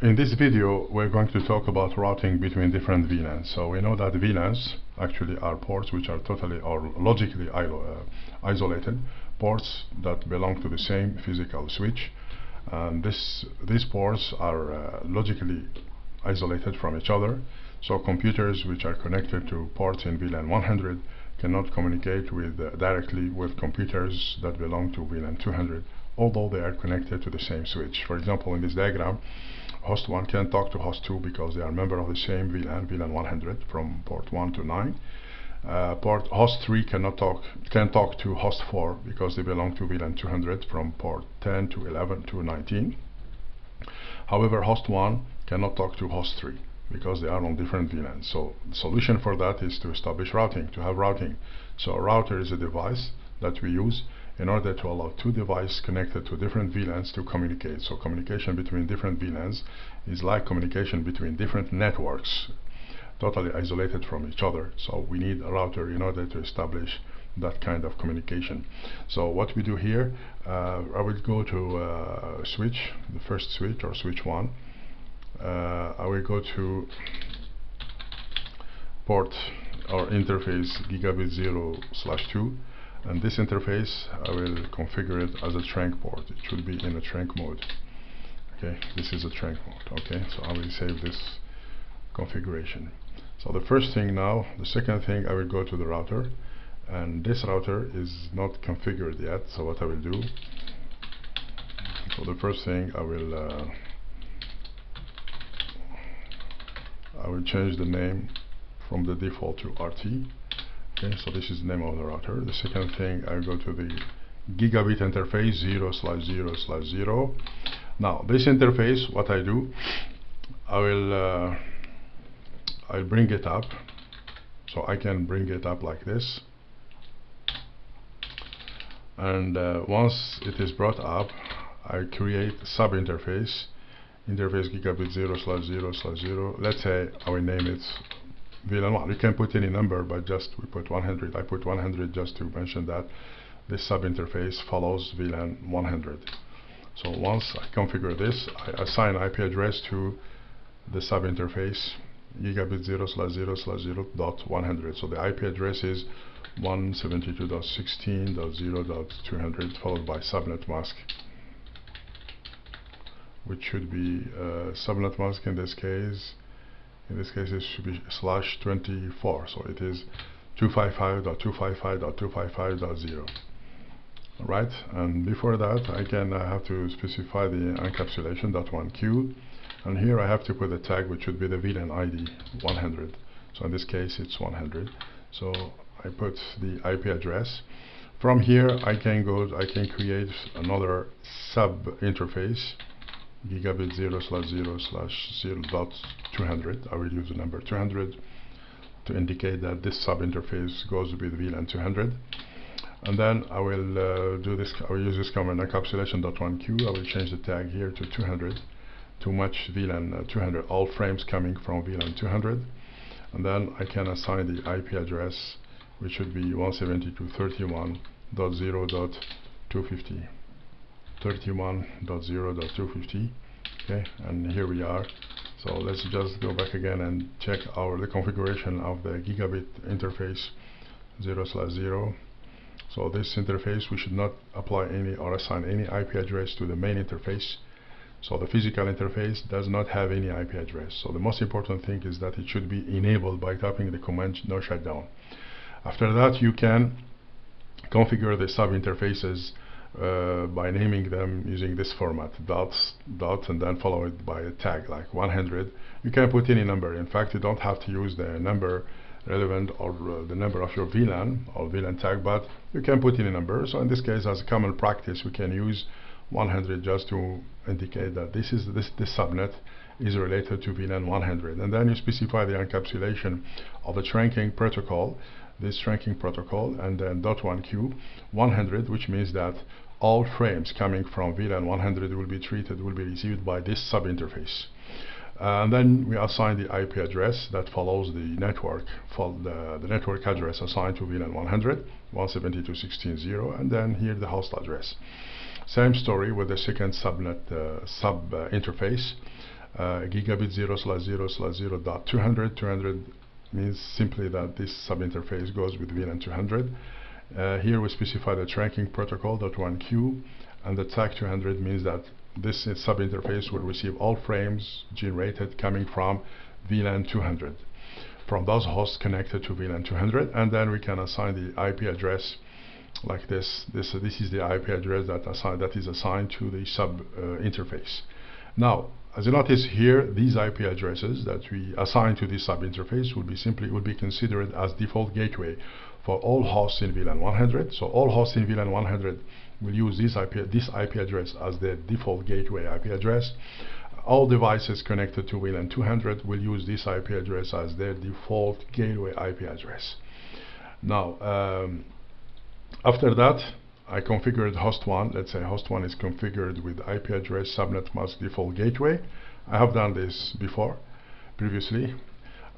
in this video we're going to talk about routing between different VLANs. So we know that VLANs actually are ports which are totally or logically uh, isolated ports that belong to the same physical switch. And this these ports are uh, logically isolated from each other. So computers which are connected to ports in VLAN 100 cannot communicate with uh, directly with computers that belong to VLAN 200 although they are connected to the same switch. For example in this diagram host 1 can talk to host 2 because they are member of the same VLAN, VLAN 100 from port 1 to 9. Uh, port host 3 cannot talk can talk to host 4 because they belong to VLAN 200 from port 10 to 11 to 19. However, host 1 cannot talk to host 3 because they are on different VLANs. So the solution for that is to establish routing, to have routing. So a router is a device that we use in order to allow two devices connected to different VLANs to communicate. So communication between different VLANs is like communication between different networks, totally isolated from each other. So we need a router in order to establish that kind of communication. So what we do here, uh, I will go to uh, switch, the first switch or switch 1. Uh, I will go to port or interface gigabit 0 slash 2 and this interface I will configure it as a trunk port. It should be in a trunk mode. Okay this is a trunk mode okay? So I will save this configuration. So the first thing now the second thing I will go to the router. And this router is not configured yet so what I will do so the first thing I will uh, I will change the name from the default to RT okay so this is the name of the router. The second thing I go to the gigabit interface 0 slash 0 slash 0 now this interface what I do I will uh, I'll bring it up. So I can bring it up like this. And uh, once it is brought up I create sub interface interface gigabit 0 slash 0 slash 0 let's say I will name it 1. You can put any number, but just we put 100. I put 100 just to mention that this sub interface follows VLAN 100. So once I configure this, I assign IP address to the sub interface gigabit 0 slash 0 slash 0 dot 100. So the IP address is 172.16.0.200 followed by subnet mask which should be uh, subnet mask in this case in this case it should be slash 24 so it is 255.255.255.0 right and before that again I have to specify the encapsulation dot one q and here I have to put a tag which should be the VLAN ID 100 so in this case it's 100 so I put the IP address. From here I can go I can create another sub interface gigabit 0 slash 0 slash 0 dot 200 I will use the number 200 to indicate that this sub interface goes with VLAN 200 and then I will uh, do this I will use this command encapsulation.1q I will change the tag here to 200 to match VLAN uh, 200 all frames coming from VLAN 200 and then I can assign the IP address which should be 172.31.0.250 31.0.250 okay and here we are. So let's just go back again and check our the configuration of the gigabit interface 0 slash 0 so this interface we should not apply any or assign any IP address to the main interface. So the physical interface does not have any IP address. So the most important thing is that it should be enabled by typing the command no shutdown. After that you can configure the sub interfaces uh, by naming them using this format dots dot and then follow it by a tag like 100 you can put any number. In fact you don't have to use the number relevant or uh, the number of your VLAN or VLAN tag but you can put any number. So in this case as a common practice we can use 100 just to indicate that this is this this subnet is related to VLAN 100 and then you specify the encapsulation of the trunking protocol this trunking protocol and then dot one q 100 which means that all frames coming from VLAN 100 will be treated will be received by this sub interface uh, and then we assign the IP address that follows the network the, the network address assigned to VLAN 100 172.16.0 and then here the host address same story with the second subnet uh, sub uh, interface uh, gigabit 0 slash 0 slash 0 dot 200. 200 means simply that this subinterface goes with VLAN 200. Uh, here we specify the trunking protocol .1q and the tag 200 means that this subinterface will receive all frames generated coming from VLAN 200 from those hosts connected to VLAN 200 and then we can assign the IP address like this. This this is the IP address that assign, that is assigned to the sub uh, interface. Now as you notice here these IP addresses that we assign to this sub interface will be simply would be considered as default gateway for all hosts in VLAN 100 so all hosts in VLAN 100 will use this IP this IP address as their default gateway IP address all devices connected to VLAN 200 will use this IP address as their default gateway IP address. Now, um, after that, I configured host 1. Let's say host 1 is configured with IP address subnet mask default gateway. I have done this before, previously.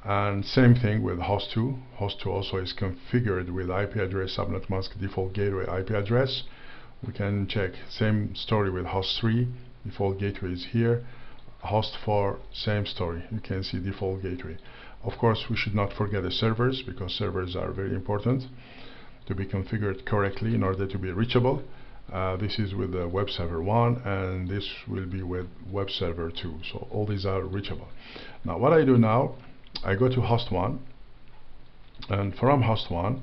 And same thing with host 2. Host 2 also is configured with IP address subnet mask default gateway IP address. We can check. Same story with host 3. Default gateway is here. Host 4 same story. You can see default gateway. Of course we should not forget the servers because servers are very important to be configured correctly in order to be reachable. Uh, this is with the web server 1 and this will be with web server 2 so all these are reachable. Now what I do now I go to host 1 and from host 1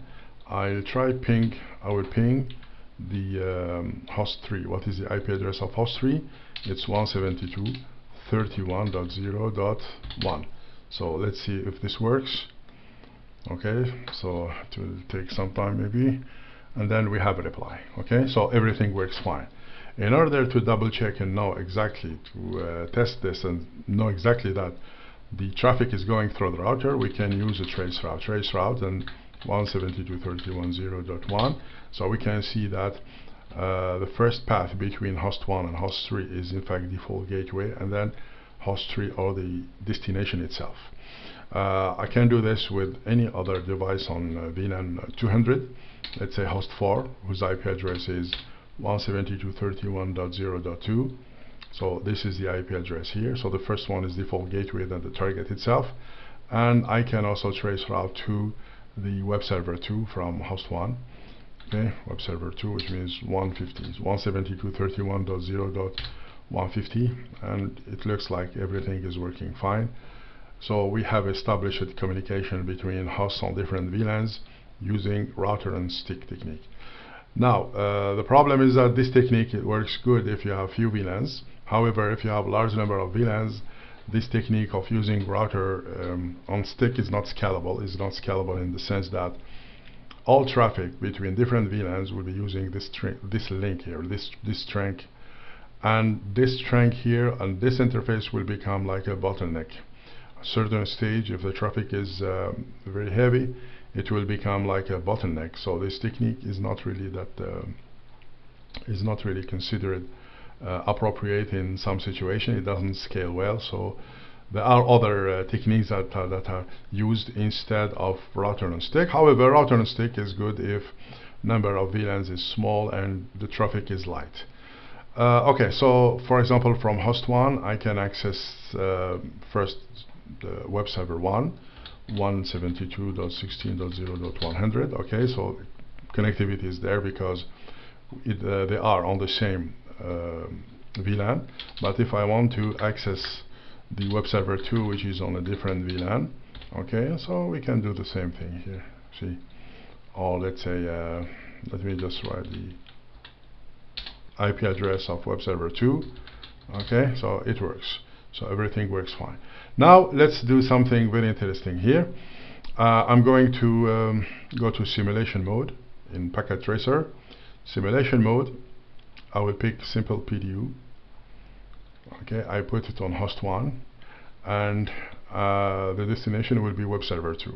I'll try ping I will ping the um, host 3 what is the IP address of host 3 it's 172 31.0.1 so let's see if this works. Okay so it will take some time maybe. And then we have a reply okay? So everything works fine. In order to double check and know exactly to uh, test this and know exactly that the traffic is going through the router we can use a trace route trace route and 172.31.0.1 so we can see that uh, the first path between host 1 and host 3 is in fact the default gateway and then host 3 or the destination itself. Uh, I can do this with any other device on uh, VLAN 200, let's say host 4, whose IP address is 172.31.0.2. So this is the IP address here. So the first one is default gateway, then the target itself. And I can also trace route to the web server 2 from host 1 okay web server 2 which means 150 172.31.0.150 and it looks like everything is working fine. So we have established communication between hosts on different VLANs using router on stick technique. Now uh, the problem is that this technique it works good if you have few VLANs however if you have a large number of VLANs this technique of using router um, on stick is not scalable It's not scalable in the sense that all traffic between different VLANs will be using this this link here, this this trunk, and this trunk here and this interface will become like a bottleneck. A certain stage, if the traffic is uh, very heavy, it will become like a bottleneck. So this technique is not really that uh, is not really considered uh, appropriate in some situation. It doesn't scale well. So there are other uh, techniques that, uh, that are used instead of router on stick. However, router on stick is good if number of VLANs is small and the traffic is light. Uh, okay, so for example, from host 1, I can access uh, first the web server 1, 172.16.0.100. Okay, so connectivity is there because it, uh, they are on the same VLAN. But if I want to access the web server 2 which is on a different VLAN okay so we can do the same thing here. See or let's say uh, let me just write the IP address of web server 2 okay so it works. So everything works fine. Now let's do something very interesting here. Uh, I'm going to um, go to simulation mode in packet tracer. Simulation mode I will pick simple PDU okay I put it on host 1 and uh, the destination will be web server 2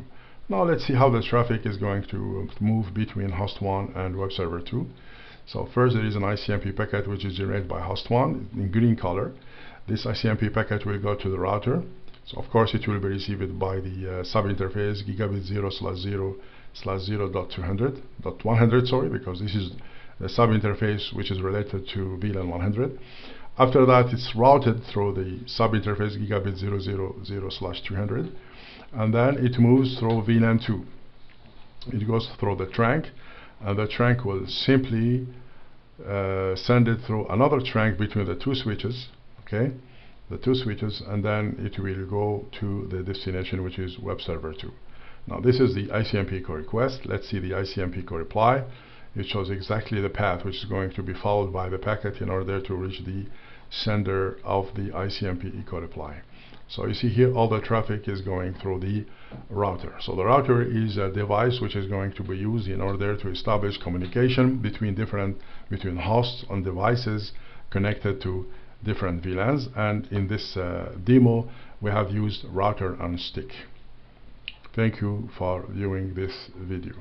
now let's see how the traffic is going to move between host 1 and web server 2 so first there is an ICMP packet which is generated by host 1 in green color. This ICMP packet will go to the router. So of course it will be received by the uh, sub interface gigabit 0 slash 0 slash 0 dot 200 dot 100 sorry because this is the sub interface which is related to VLAN 100 After that, it's routed through the sub-interface gigabit 000 slash 200, and then it moves through VLAN 2. It goes through the trunk, and the trunk will simply uh, send it through another trunk between the two switches, okay? The two switches, and then it will go to the destination, which is web server 2. Now, this is the ICMP echo request. Let's see the ICMP echo reply it shows exactly the path which is going to be followed by the packet in order to reach the sender of the ICMP echo reply. So you see here all the traffic is going through the router. So the router is a device which is going to be used in order to establish communication between different between hosts and devices connected to different VLANs and in this uh, demo we have used router on stick. Thank you for viewing this video.